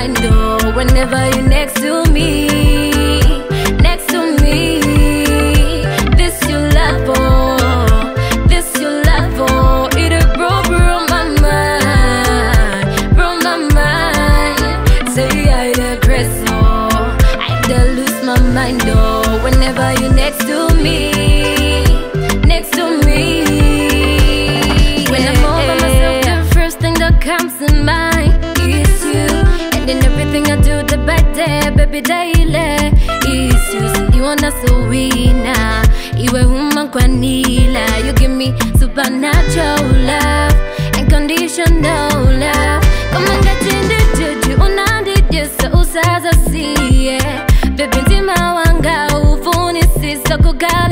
mind oh whenever you're next to me next to me. This you love for this you love for. It a bro bro my mind bro my mind. Say I regress oh I lose my mind oh whenever you're next to me birthday baby daile issues you wanna so wina iwe uma kwa nila you give me supernatural love unconditional love. Kama nga chindi juju unandidye sa usaza siye. Baby ntima wanga ufuni sisa kukala